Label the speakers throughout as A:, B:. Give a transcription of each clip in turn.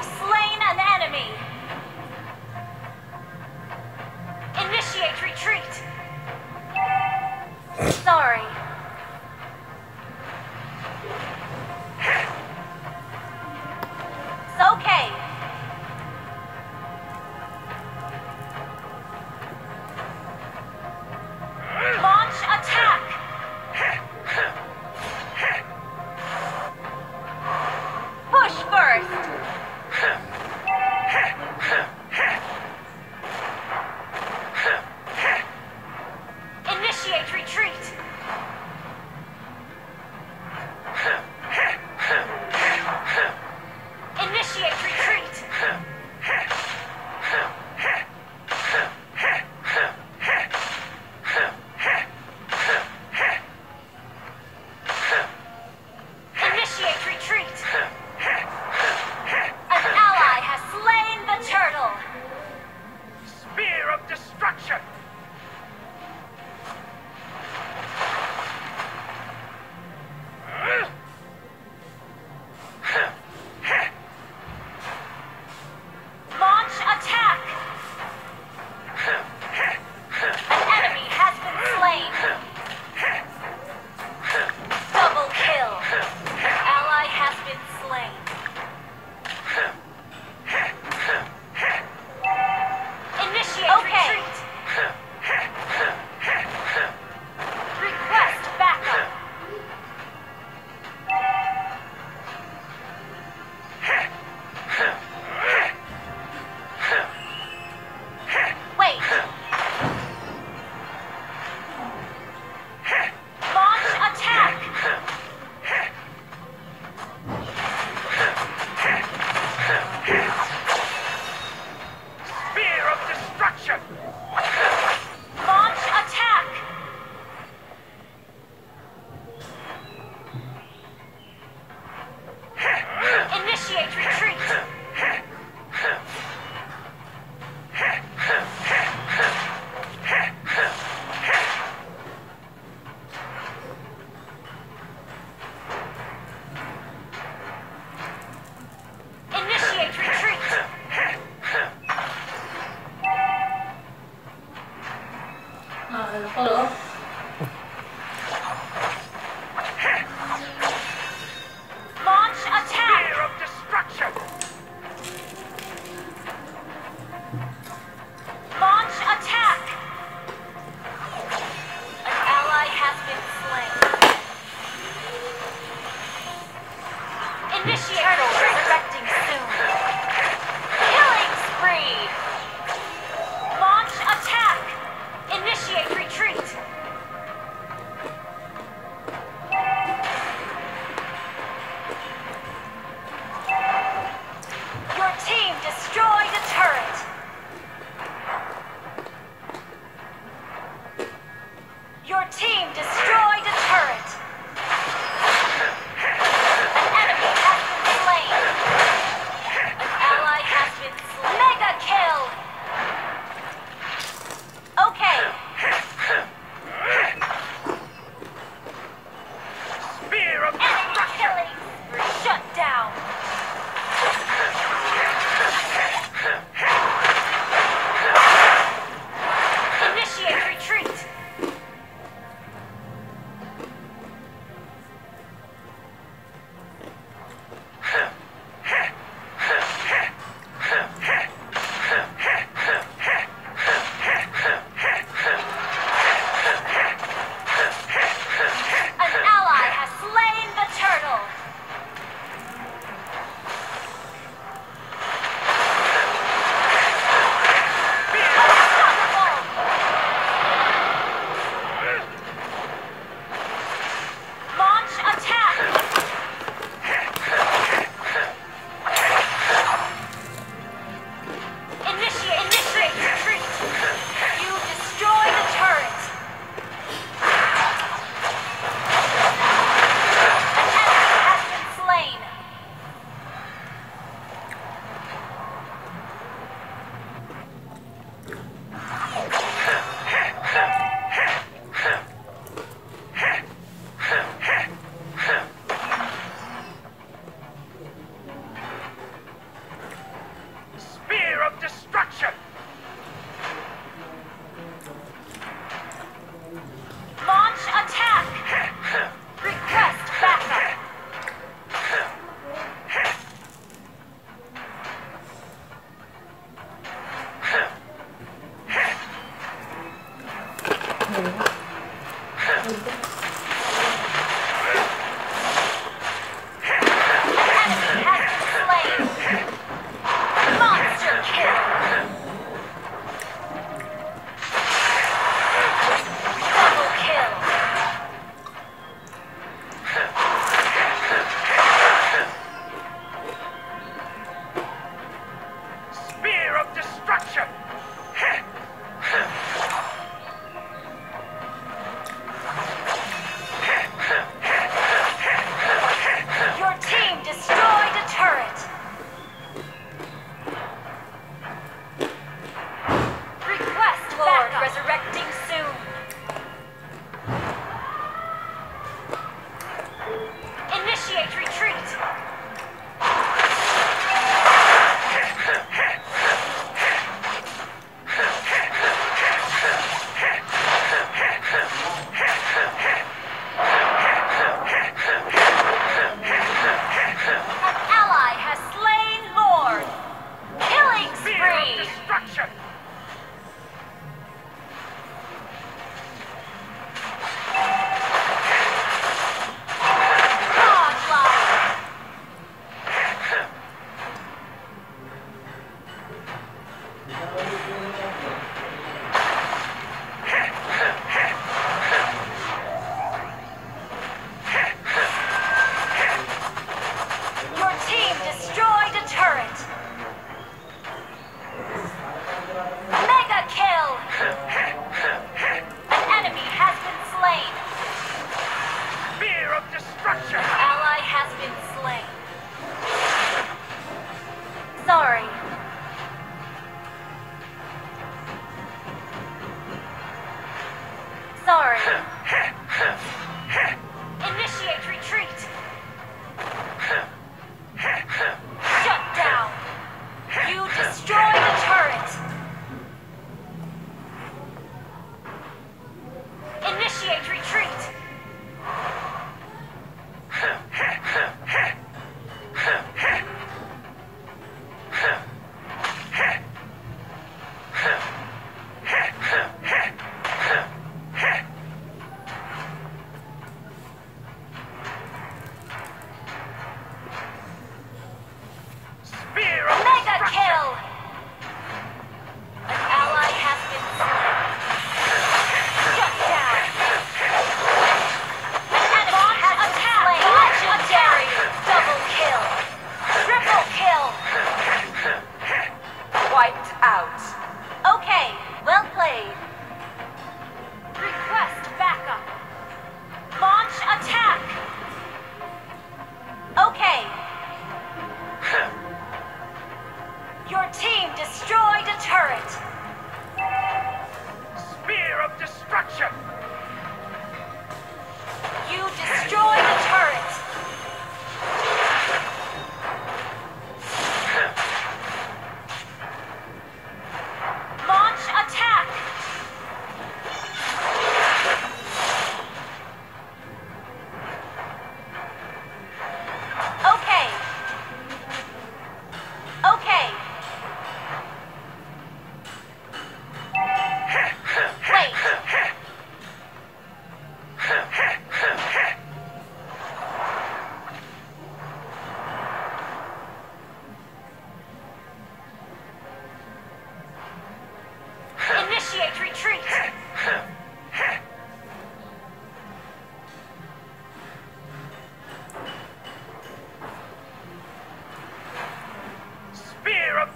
A: have slain an enemy!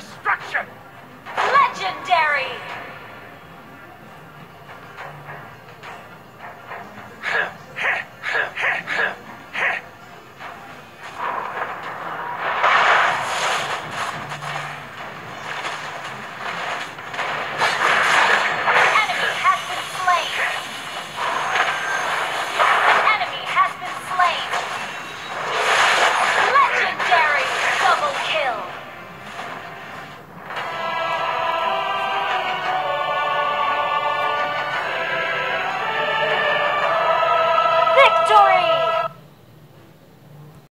B: Spear